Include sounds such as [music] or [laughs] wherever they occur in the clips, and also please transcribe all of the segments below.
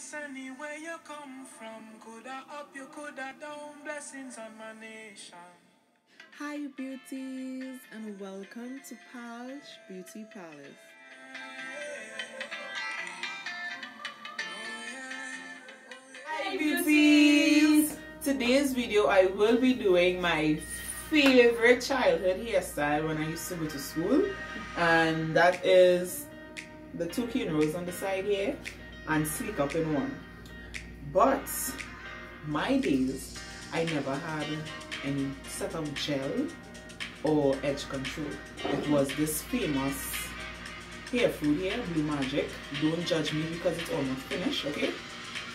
nice anywhere you come from. Coulda up, you coulda down. Blessings on my nation. Hi, beauties, and welcome to PALJé Beauty Palace. Hi, beauties! Today's video, I will be doing my favorite childhood hairstyle when I used to go to school, and that is the two rows on the side here and sleek up in one. But my days, I never had any set of gel or edge control. It was this famous hair food here, Blue Magic. Don't judge me because it's almost finished, okay?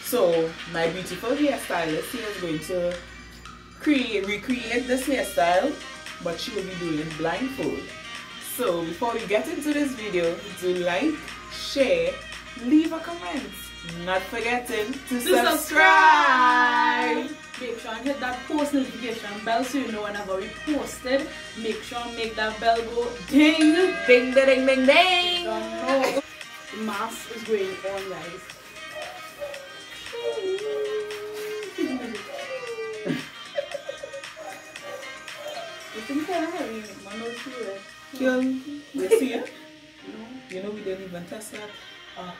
So my beautiful hairstylist here is going to create, recreate this hairstyle, but she will be doing it blindfold. So before we get into this video, do like, share, leave a comment. Not forgetting to, to subscribe. subscribe. Make sure and hit that post notification bell so you know whenever we posted. Make sure and make that bell go ding. Ding, ding, ding, ding. Don't. The mask is going on, guys. You think kind of heavy, man? Don't see it. Girl, you see it? You know we didn't even test that. Ah,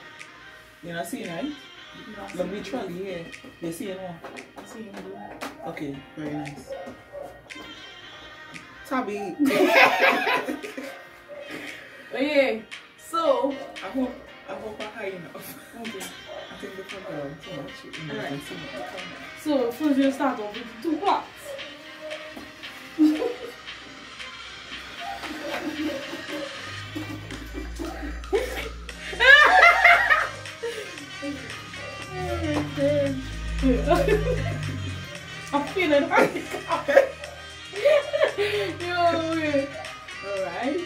You know, see it, right? no, Let me try here. You see it now? I see him do. Okay, very nice. Tabby, But yeah, so I hope I hope I'm high enough. okay. [laughs] I think the is too much. You know, you can see my camera. So first we'll start off with two parts. [laughs] [laughs] Alright.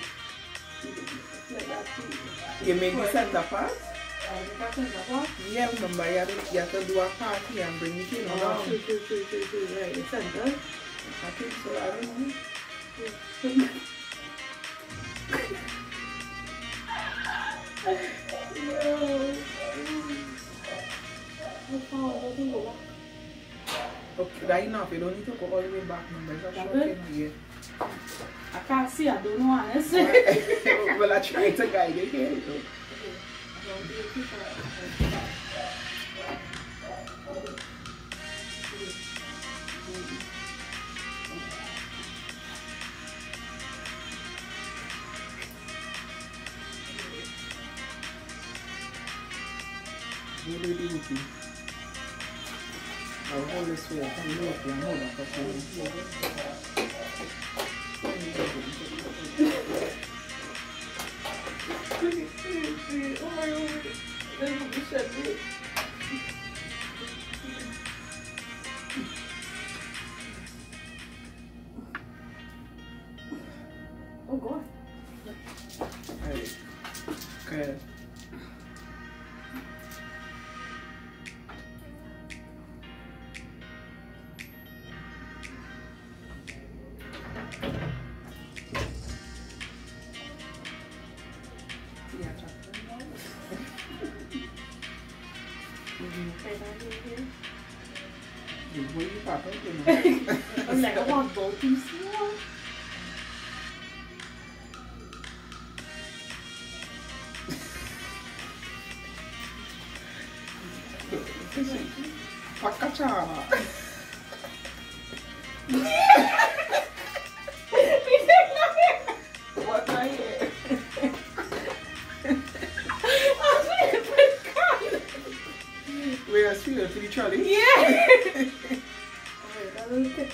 Let that be. You make the center part? The pattern is what? Yeah, remember you have, to, you have to do a part here and bring it in Oh, around. true, true, true, true, true. Right, the center. I think so, I don't know. Okay, that enough. You don't need to go all the way back. Remember, it's a short thing here. I can't see, I don't know honestly. well, I tried to guide you here. So. Really beauty. I'll hold this way. I can look and hold on The way you you know. I'm like, I want both too We are sweet for the trolley. Yeah. Alright, that will take.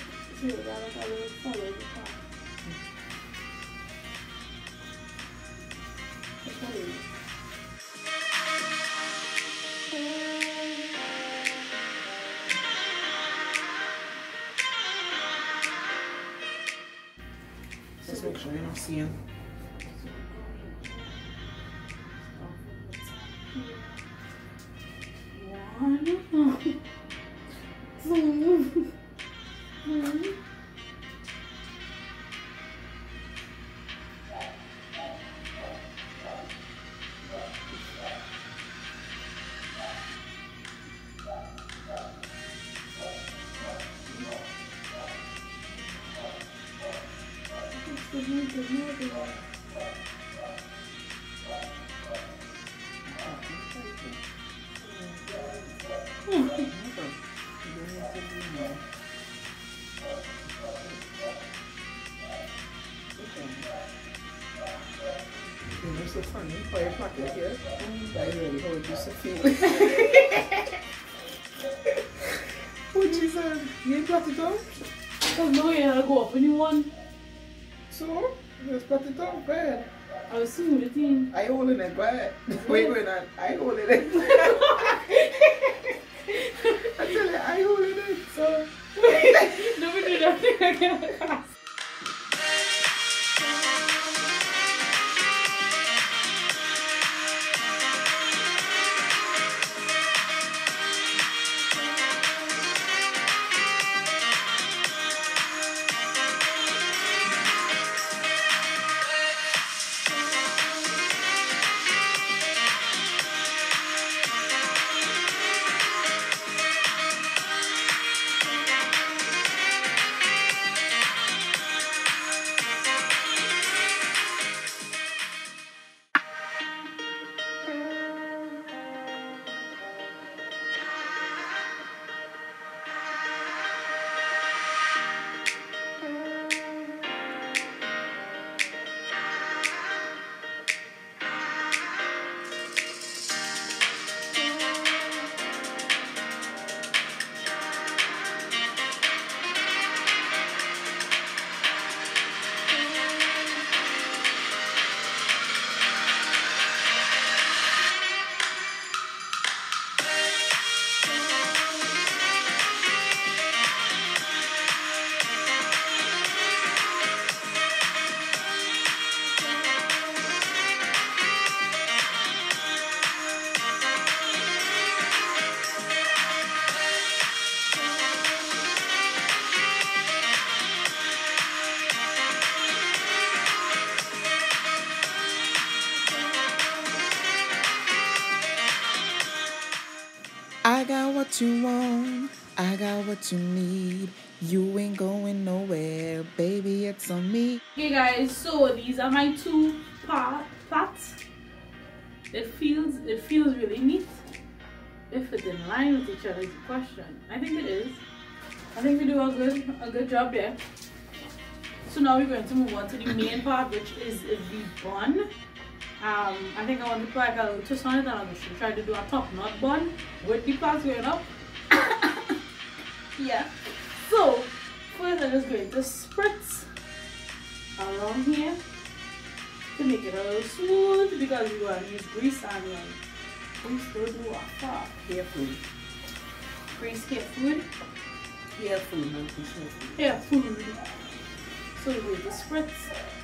See, him. that two, three. You're so funny for your pocket here. Really hold [laughs] oh, um, you so feel. what she said? You it out? There's no way I'll go up you want. So, just plot it out, go ahead. I was seeing the thing. I holding it, go ahead. [laughs] Wait, wait, I, holding it. [laughs] I tell you, I holding it, so. Never do that again. What you need. You ain't going nowhere, baby, it's on me. Okay guys, so these are my two part parts. It feels it feels really neat. If it's in line with each other is the question. I think it is. I think we do a good a good job there. So now we're going to move on to the main part which is the bun. Um, I think I want to put like a twist on it and I'm just gonna try to do a top knot bun with the parts going up. Yeah. So first I'm just going to spritz around here to make it a little smooth because we want to use grease and um, grease to do a far. Hair food. Grease hair food. Hair food, not fish hair food. Hair food. So we're going to spritz.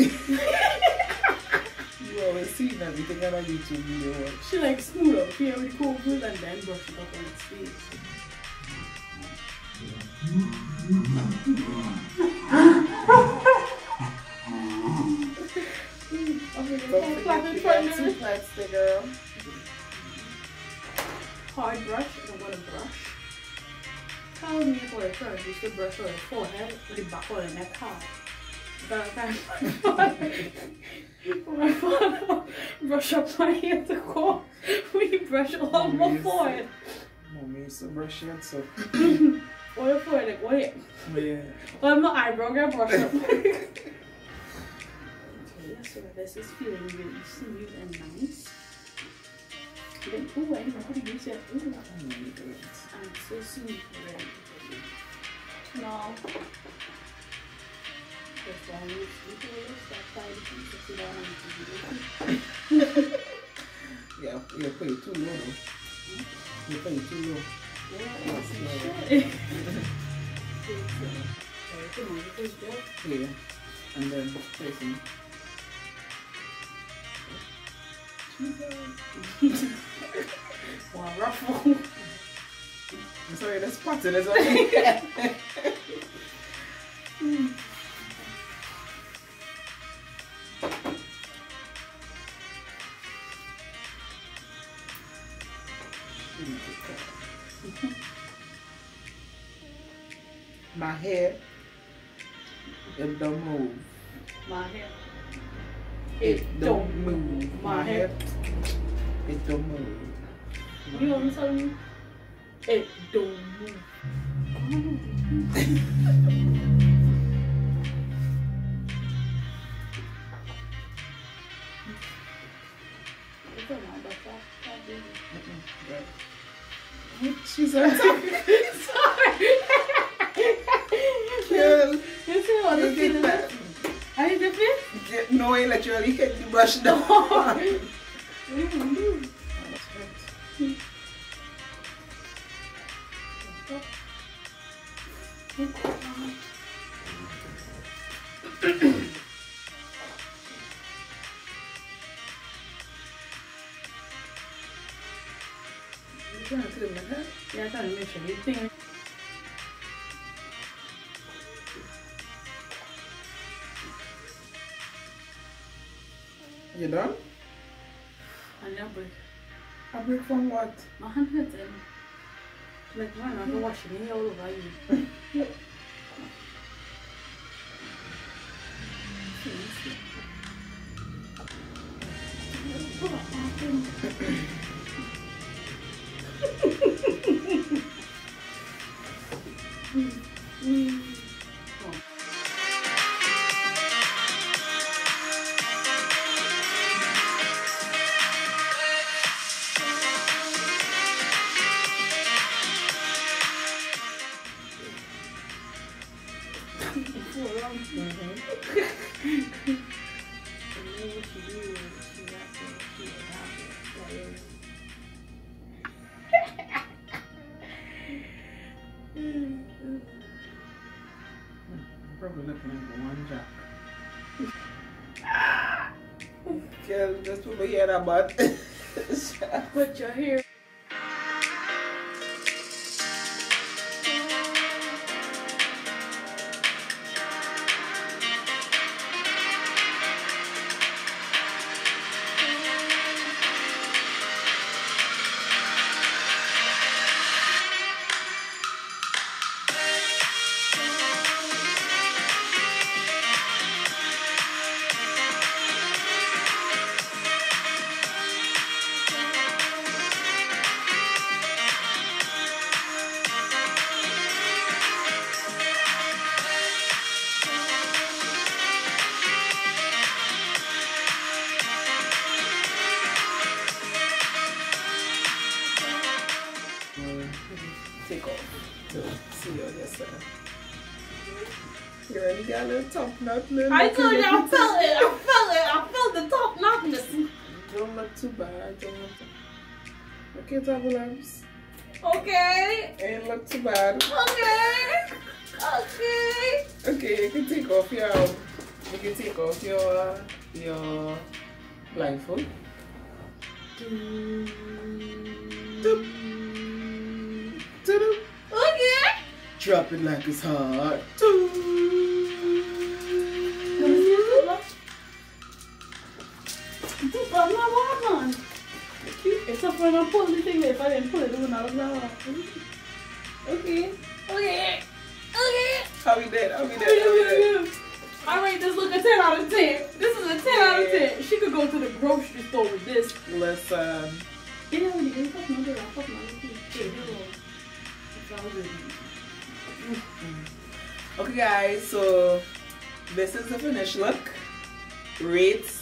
You always seen everything on a YouTube video. She like smooth up here with cold food and then brush it up on its face. Okay, Don't flat forget in to front get it. girl. hard brush and I'm gonna brush. Tell me for a turn, you should brush on the forehead, the back of the neck hard. But I can't my father brush up my hair to go. We brush my Yes. forehead. Mommy used to brush it, so. [coughs] Or the forehead, like what? Yeah. Well, my eyebrow get brushed up. [laughs] okay, so this is feeling really smooth and nice. Then, ooh, I didn't know how to use it. Ooh. I know you do it. I'm so smooth already. [laughs] Yeah, you put it too low though. You put it too low. Here. And then facing. Wow, ruffle. [laughs] I'm sorry, the spotting is on My hair, it don't move. My hair. It don't move. My hair. it don't move. You know what I'm telling you? It don't move. [laughs] literally hit the brush down. You trying to From what? My hand hurts and like man, I'm washing it all over you. [laughs] [laughs] [laughs] Probably looking at the one jack. Girl, just put my hair in a butt. Put your hair. Top knot. Little I told you, I felt it, I felt it, I felt the top knockness. Don't look too bad. Don't look too Okay, double arms. Okay, Ain't look too bad. okay, okay. Okay, you can take off your you can take off your your blindfold. Doop. Doop. Okay. Drop it like it's hot. I'm Except when I pull the thing, if I didn't pull it, it not have laughed. Okay, okay, okay. How we did? How we did? How we did? I rate this look a 10 out of 10. This is a 10 out of 10. She could go to the grocery store with this. Listen. You know, you fuck my girl, fuck my. Okay, guys. So this is the finished look. Rate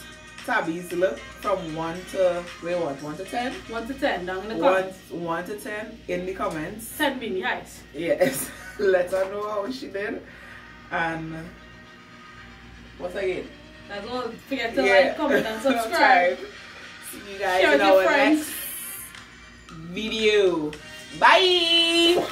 Tabby's look from one to wait what? One to ten? 1 to 10 down in the comments. one to ten in the comments. Send me the ice. Yes. [laughs] Let her know how she did. And what again? That's all. Forget to like, comment, and [laughs] subscribe. See you guys Share in our friends. next video. Bye.